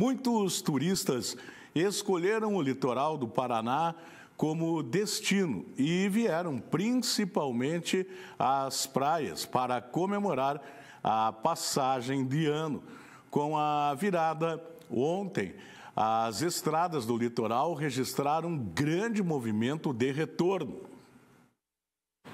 Muitos turistas escolheram o litoral do Paraná como destino e vieram principalmente às praias para comemorar a passagem de ano. Com a virada ontem, as estradas do litoral registraram um grande movimento de retorno.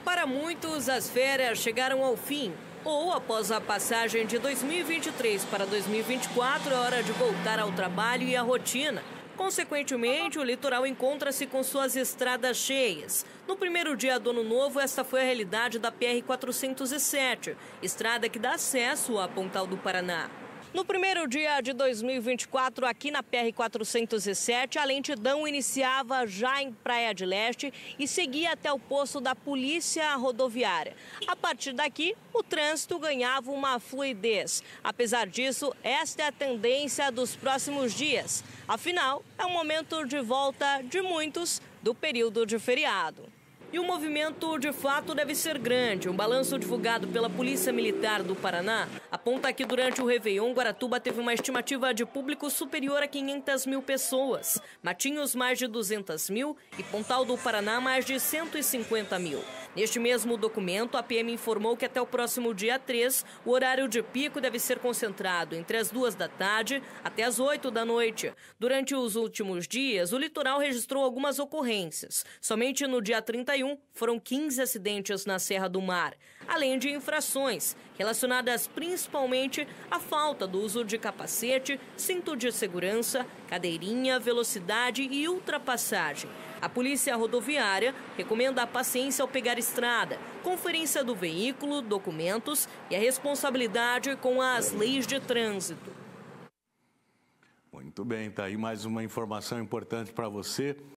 Para muitos, as férias chegaram ao fim. Ou, após a passagem de 2023 para 2024, é hora de voltar ao trabalho e à rotina. Consequentemente, o litoral encontra-se com suas estradas cheias. No primeiro dia do ano novo, esta foi a realidade da PR-407, estrada que dá acesso a Pontal do Paraná. No primeiro dia de 2024, aqui na PR-407, a lentidão iniciava já em Praia de Leste e seguia até o posto da Polícia Rodoviária. A partir daqui, o trânsito ganhava uma fluidez. Apesar disso, esta é a tendência dos próximos dias. Afinal, é um momento de volta de muitos do período de feriado. E o movimento de fato deve ser grande. Um balanço divulgado pela Polícia Militar do Paraná aponta que durante o Réveillon, Guaratuba teve uma estimativa de público superior a 500 mil pessoas. Matinhos, mais de 200 mil e Pontal do Paraná, mais de 150 mil. Neste mesmo documento, a PM informou que até o próximo dia 3, o horário de pico deve ser concentrado entre as duas da tarde até as 8 da noite. Durante os últimos dias, o litoral registrou algumas ocorrências. Somente no dia 31, foram 15 acidentes na Serra do Mar, além de infrações relacionadas principalmente à falta do uso de capacete, cinto de segurança, cadeirinha, velocidade e ultrapassagem. A Polícia Rodoviária recomenda a paciência ao pegar estrada, conferência do veículo, documentos e a responsabilidade com as leis de trânsito. Muito bem, tá aí mais uma informação importante para você.